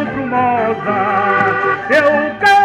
tão brumosa. Eu canto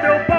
teu pai.